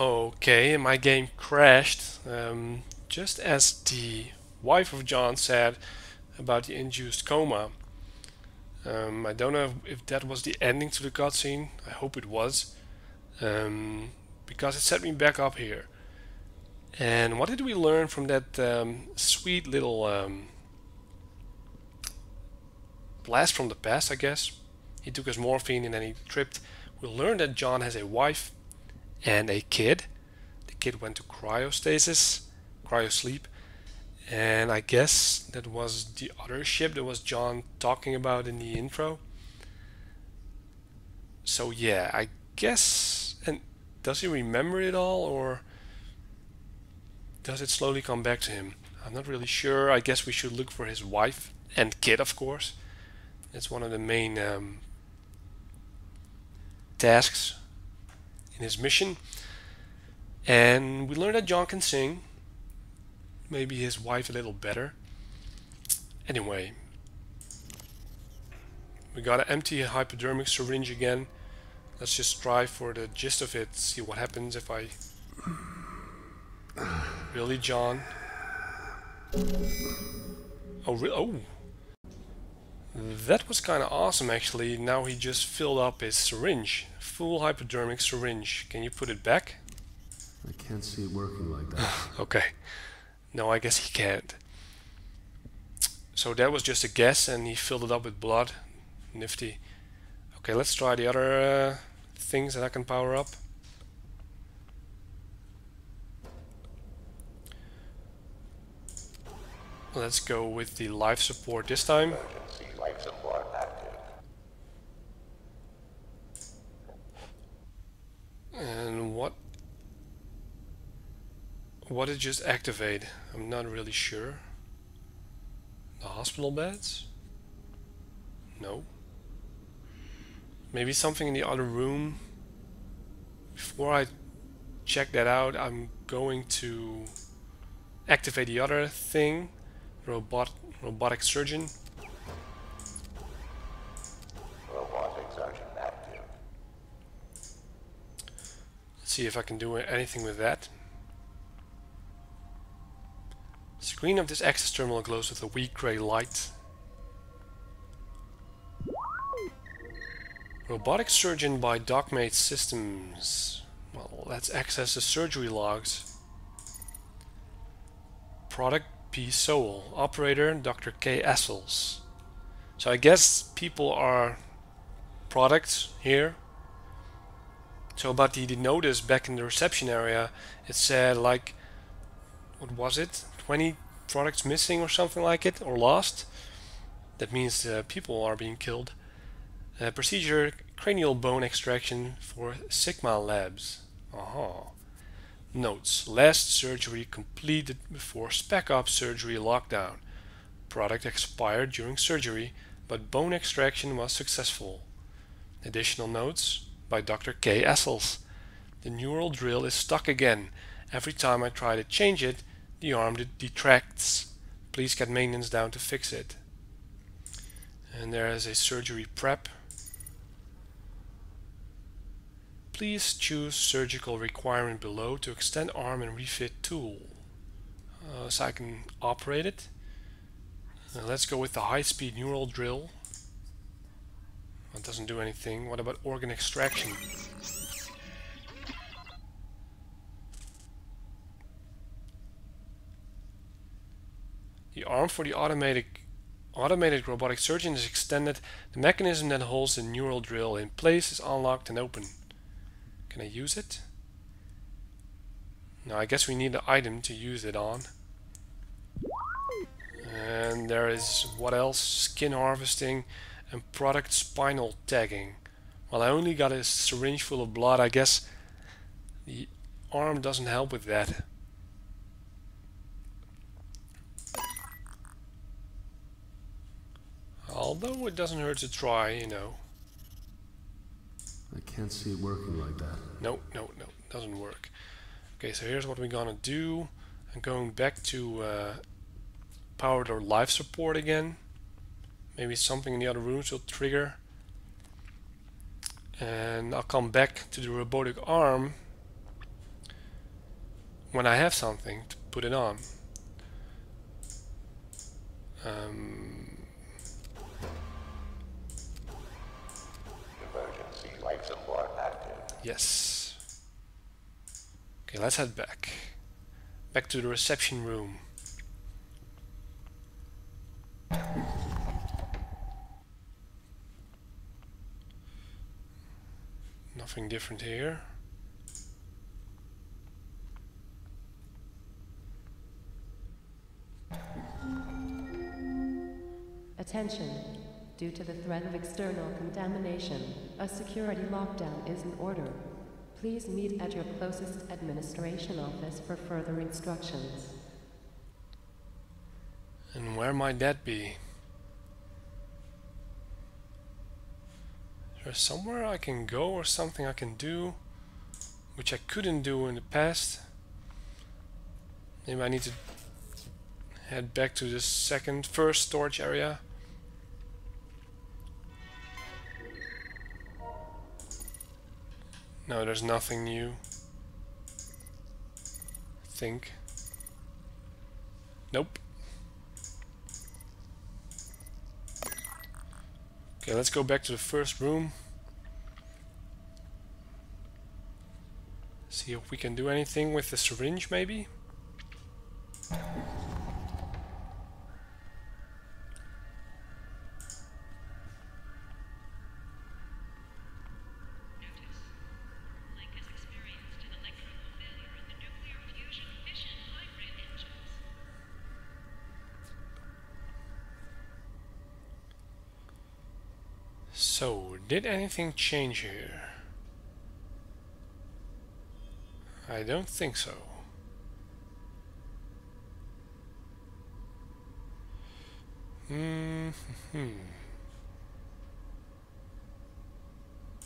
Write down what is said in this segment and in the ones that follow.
Okay, my game crashed um, just as the wife of John said about the induced coma. Um, I don't know if that was the ending to the cutscene. I hope it was. Um, because it set me back up here. And what did we learn from that um, sweet little um, blast from the past, I guess? He took his morphine and then he tripped. We learned that John has a wife and a kid. The kid went to cryostasis, cryosleep. And I guess that was the other ship that was John talking about in the intro. So yeah, I guess and does he remember it all or does it slowly come back to him? I'm not really sure. I guess we should look for his wife and kid, of course. It's one of the main um, tasks his mission. And we learned that John can sing. Maybe his wife a little better. Anyway, we got an empty hypodermic syringe again. Let's just try for the gist of it, see what happens if I... Really, John? Oh, re oh! That was kind of awesome, actually. Now he just filled up his syringe. Full hypodermic syringe. Can you put it back? I can't see it working like that. okay. No, I guess he can't. So that was just a guess, and he filled it up with blood. Nifty. Okay, let's try the other uh, things that I can power up. Let's go with the life support this time. life support active. And what what did just activate? I'm not really sure. The hospital beds? No. Maybe something in the other room. Before I check that out, I'm going to activate the other thing Robot, robotic surgeon. Robotic surgeon active. Let's see if I can do anything with that. Screen of this access terminal glows with a weak grey light. Robotic surgeon by Dogmate Systems. Well, let's access the surgery logs. Product P. Sowell, operator Dr. K. Essels. So I guess people are products here. So about the, the notice back in the reception area, it said like, what was it? 20 products missing or something like it, or lost. That means uh, people are being killed. Uh, procedure cranial bone extraction for Sigma Labs. Aha. Notes. Last surgery completed before spec op surgery lockdown. Product expired during surgery, but bone extraction was successful. Additional notes by Dr. K. Essels. The neural drill is stuck again. Every time I try to change it, the arm detracts. Please get maintenance down to fix it. And there is a surgery prep Please choose surgical requirement below to extend arm and refit tool. Uh, so I can operate it. Let's go with the high-speed neural drill. That doesn't do anything. What about organ extraction? Arm for the automated automated robotic surgeon is extended. The mechanism that holds the neural drill in place is unlocked and open. Can I use it? No, I guess we need the item to use it on. And there is, what else? Skin harvesting and product spinal tagging. Well, I only got a syringe full of blood. I guess the arm doesn't help with that. Although it doesn't hurt to try, you know. I can't see it working like that. No, no, no, doesn't work. Okay, so here's what we're gonna do. I'm going back to uh, power the life support again. Maybe something in the other rooms will trigger. And I'll come back to the robotic arm. when I have something to put it on. Um, Emergency life support active. Yes. Okay, let's head back. Back to the reception room. Nothing different here. Attention. Due to the threat of external contamination, a security lockdown is in order. Please meet at your closest administration office for further instructions. And where might that be? Is there somewhere I can go or something I can do which I couldn't do in the past? Maybe I need to head back to the second, first storage area. No, there's nothing new. I think. Nope. Okay, let's go back to the first room. See if we can do anything with the syringe, maybe? So, did anything change here? I don't think so. Hmm.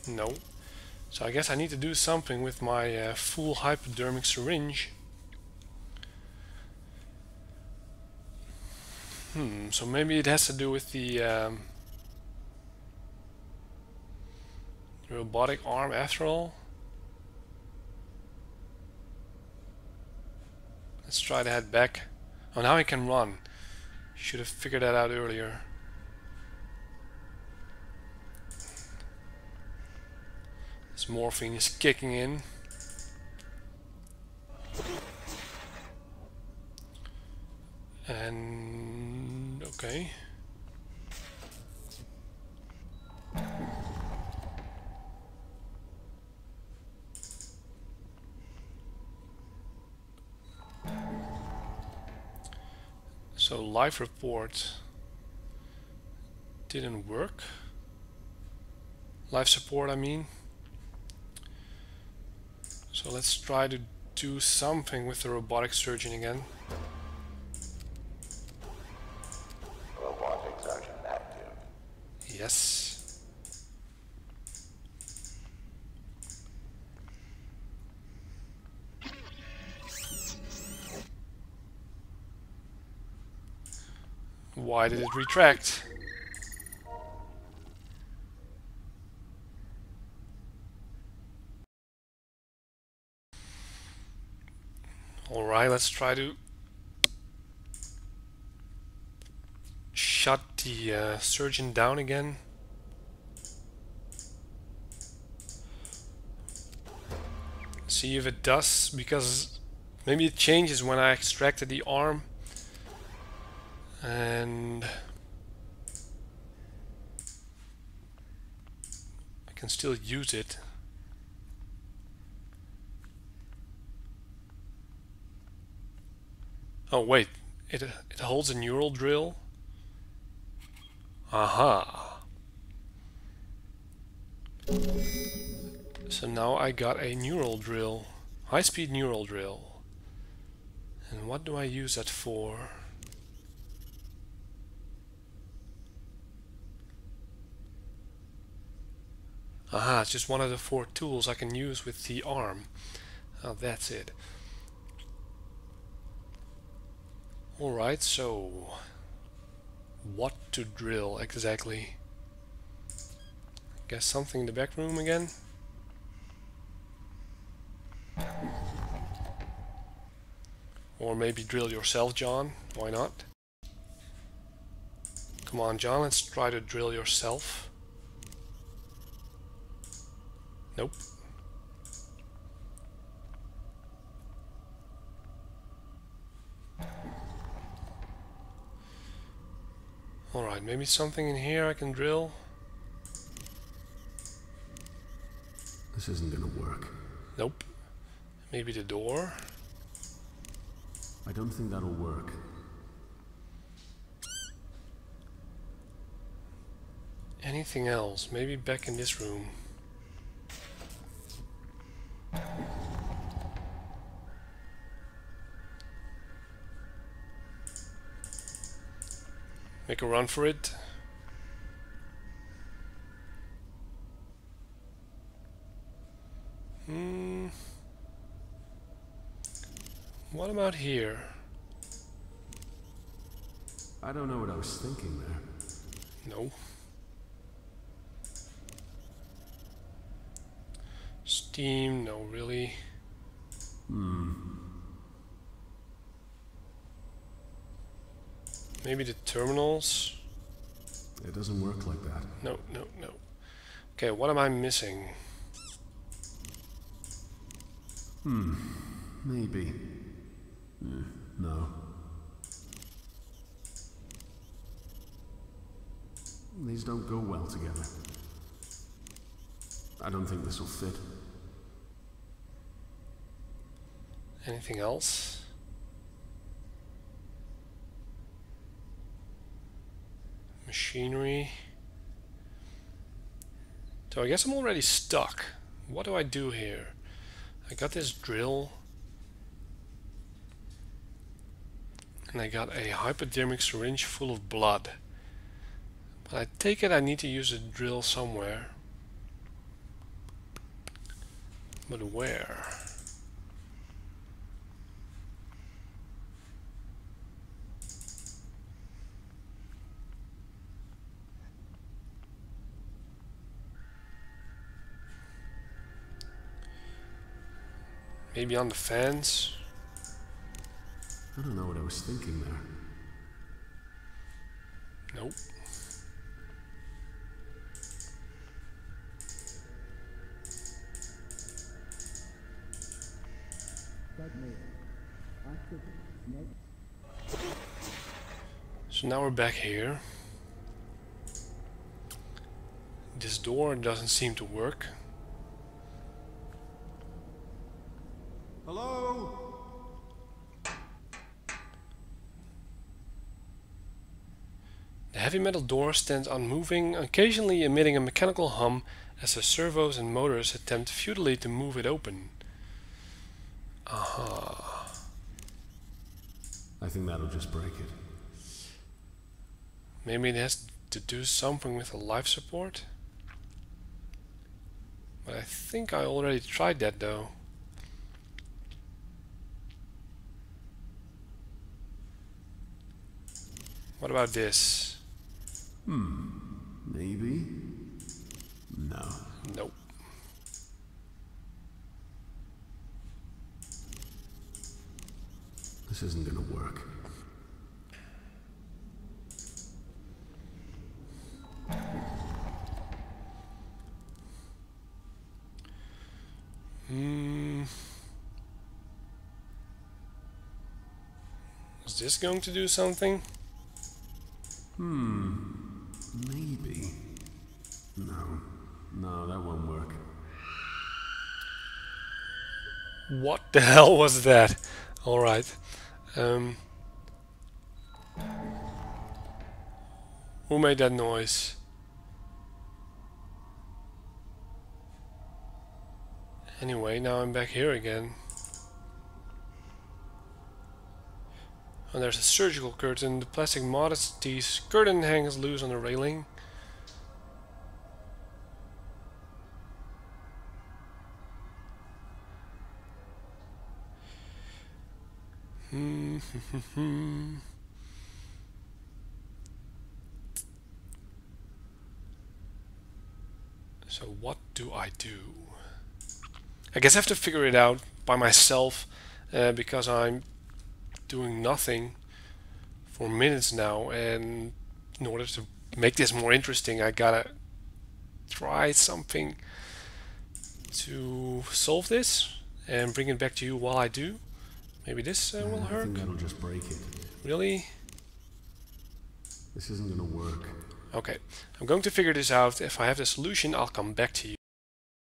No. So I guess I need to do something with my uh, full hypodermic syringe. Hmm. So maybe it has to do with the um, robotic arm after all. Let's try to head back. Oh, now he can run. Should have figured that out earlier. This morphine is kicking in. Live report didn't work. Life support, I mean. So let's try to do something with the robotic surgeon again. Robotic surgeon active. Yes. Why did it retract? Alright, let's try to shut the uh, surgeon down again. See if it does, because maybe it changes when I extracted the arm. And I can still use it. Oh wait, it it holds a neural drill. Aha. So now I got a neural drill, high-speed neural drill. And what do I use that for? Aha, it's just one of the four tools I can use with the arm. Oh, that's it. Alright, so what to drill exactly? Guess something in the back room again? Or maybe drill yourself, John. Why not? Come on, John, let's try to drill yourself. Nope. Alright, maybe something in here I can drill. This isn't gonna work. Nope. Maybe the door. I don't think that'll work. Anything else? Maybe back in this room. Make a run for it. Hmm. What about here? I don't know what I was thinking there. No. Steam, no really. Maybe the terminals? It doesn't work like that. No, no, no. Okay, what am I missing? Hmm, maybe. Eh, no. These don't go well together. I don't think this will fit. Anything else? Machinery. So I guess I'm already stuck. What do I do here? I got this drill. And I got a hypodermic syringe full of blood. But I take it I need to use a drill somewhere. But where? Maybe on the fence? I don't know what I was thinking there. Nope. So now we're back here. This door doesn't seem to work. Hello? The heavy metal door stands unmoving, occasionally emitting a mechanical hum as the servos and motors attempt futilely to move it open. Aha. I think that'll just break it. Maybe it has to do something with the life support? But I think I already tried that though. What about this? Maybe? No. Nope. This isn't gonna work. Hmm. Is this going to do something? Maybe. No. No, that won't work. What the hell was that? Alright. Um, who made that noise? Anyway, now I'm back here again. And there's a surgical curtain. The plastic modesties curtain hangs loose on the railing. So what do I do? I guess I have to figure it out by myself uh, because I'm doing nothing for minutes now and in order to make this more interesting I gotta try something to solve this and bring it back to you while I do. Maybe this uh, will hurt. that'll just break it. Really? This isn't gonna work. Okay, I'm going to figure this out. If I have the solution, I'll come back to you.